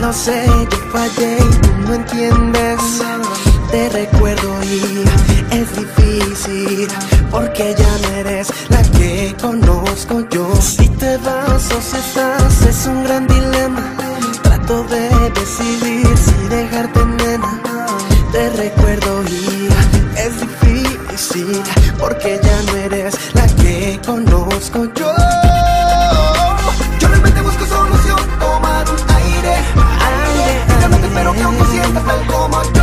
Lo sé, yo fallé y tú no entiendes. Te recuerdo y es difícil porque ya no eres la que conozco yo. Si te vas o si estás es un gran dilema. Trato de decidir si dejarte nena. Te recuerdo y es difícil porque ya no eres la Nakatagal ko much.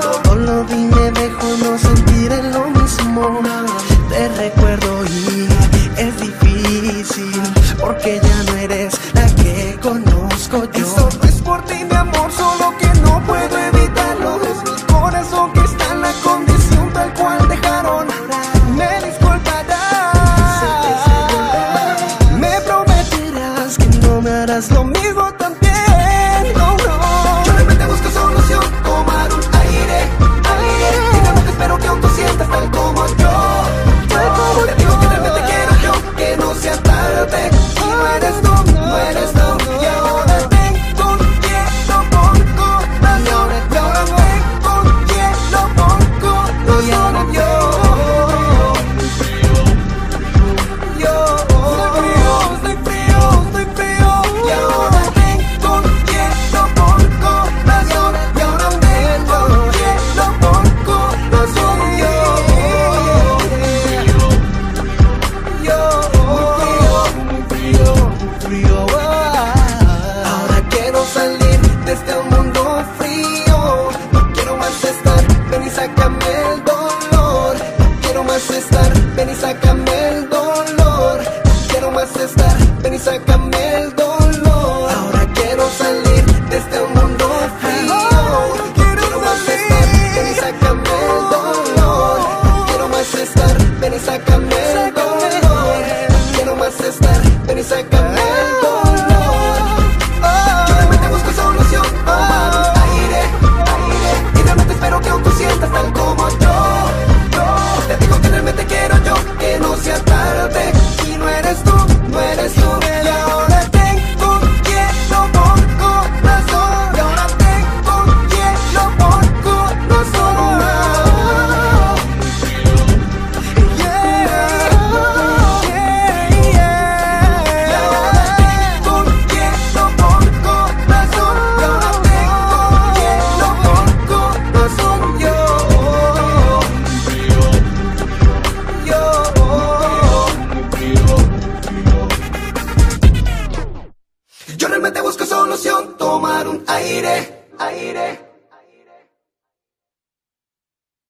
Todo lo vi me dejó no sentir en lo mismo. Te recuerdo y es difícil Porque ya no eres la que conozco yo. Eso no es por ti mi amor, solo que no puedo evitarlo. Es mi corazón que está en la condición tal cual dejaron. Me disculparás. Me prometerás que no me harás lo mismo. Yo realmente busco solución, tomar un aire, aire.